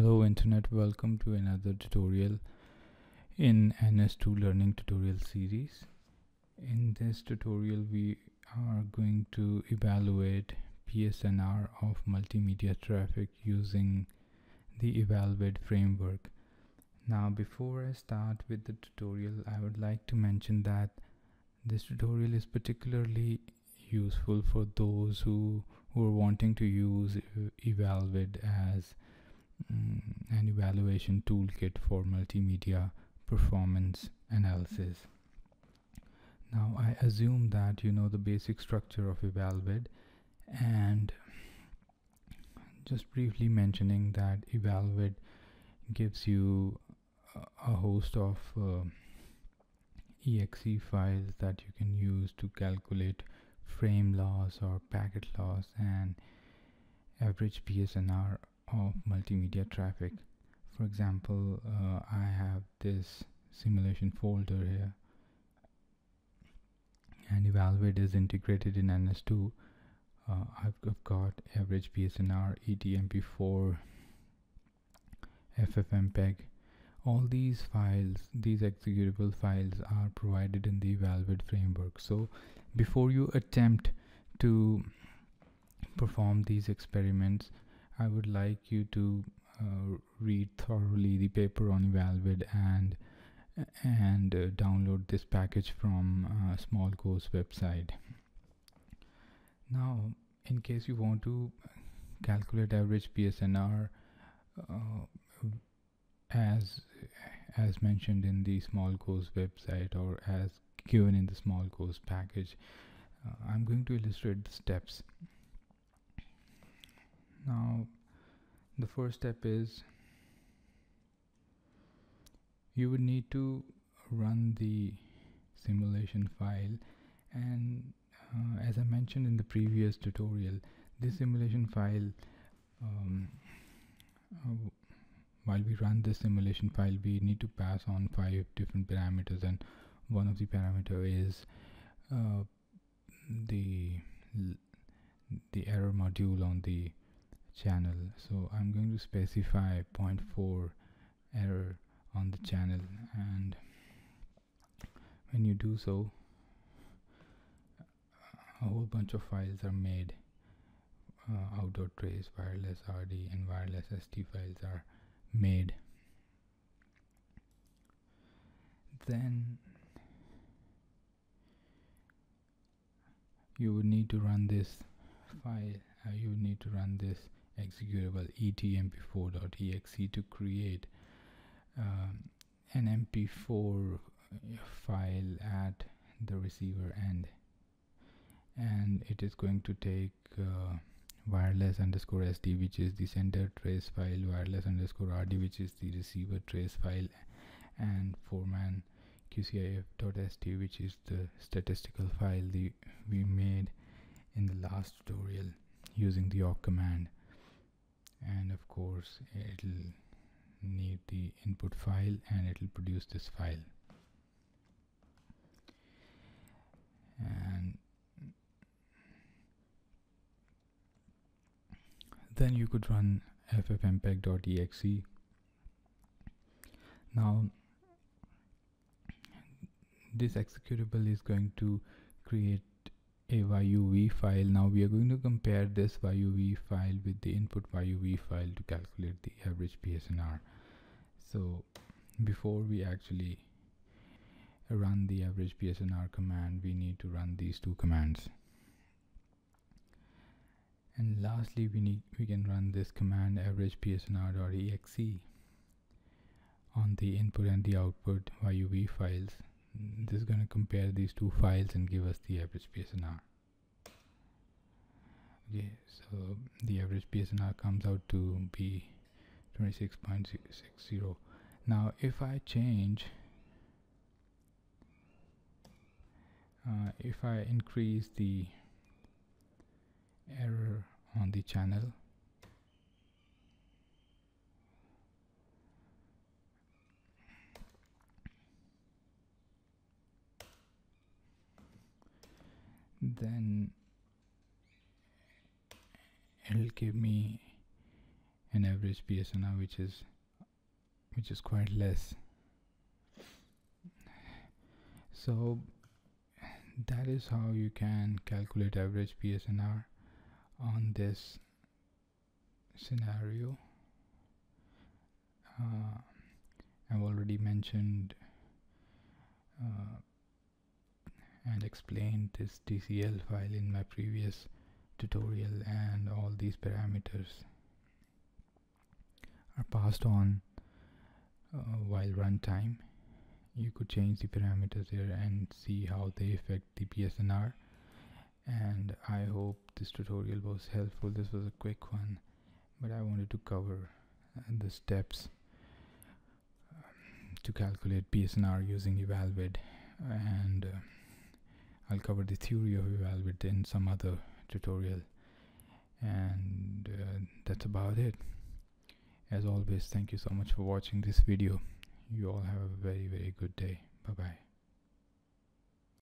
Hello Internet, welcome to another tutorial in NS2 Learning Tutorial series. In this tutorial we are going to evaluate PSNR of multimedia traffic using the Evalvid framework. Now before I start with the tutorial I would like to mention that this tutorial is particularly useful for those who, who are wanting to use Evalvid as mm, an evaluation toolkit for multimedia performance analysis. Now I assume that you know the basic structure of Evalvid and just briefly mentioning that Evalvid gives you a host of uh, exe files that you can use to calculate frame loss or packet loss and average PSNR of multimedia traffic. For example, uh, I have this simulation folder here and Evalvid is integrated in NS2. Uh, I've, got average PSNR, ETMP4, FFmpeg. All these files, these executable files are provided in the Evalvid framework. So before you attempt to perform these experiments, I would like you to uh, read thoroughly the paper on Evalvid and and uh, download this package from uh, Smallko's website. Now, in case you want to calculate average PSNR uh, as as mentioned in the Smallko's website or as given in the Smallko's package, uh, I'm going to illustrate the steps now the first step is you would need to run the simulation file. And uh, as I mentioned in the previous tutorial this simulation file um, uh, while we run this simulation file we need to pass on five different parameters. And one of the parameter is uh, the the error module on the channel. So I'm going to specify 0.4 error on the channel. And when you do so a whole bunch of files are made. Uh, outdoor trace wireless RD and wireless ST files are made. Then you would need to run this file. Uh, you would need to run this executable etmp4.exe to create um, an mp4 file at the receiver end. And it is going to take uh, wireless underscore SD which is the sender trace file wireless underscore RD which is the receiver trace file and foreman qcif.st which is the statistical file the, we made in the last tutorial using the awk command and of course it'll need the input file and it'll produce this file. And then you could run ffmpeg.exe now this executable is going to create a YUV file. Now we are going to compare this YUV file with the input YUV file to calculate the average PSNR. So before we actually run the average PSNR command, we need to run these two commands. And lastly, we need we can run this command average PSNR.exe on the input and the output YUV files this is going to compare these two files and give us the average PSNR okay so the average PSNR comes out to be 26.60 now if I change uh, if I increase the error on the channel then it'll give me an average PSNR which is which is quite less. So that is how you can calculate average PSNR on this scenario. Uh, I've already mentioned uh, and explained this TCL file in my previous tutorial and all these parameters are passed on uh, while runtime. You could change the parameters here and see how they affect the PSNR and I hope this tutorial was helpful. This was a quick one but I wanted to cover uh, the steps um, to calculate PSNR using evalvid and uh, I'll cover the theory of evalvid in some other tutorial. And uh, that's about it. As always thank you so much for watching this video. You all have a very very good day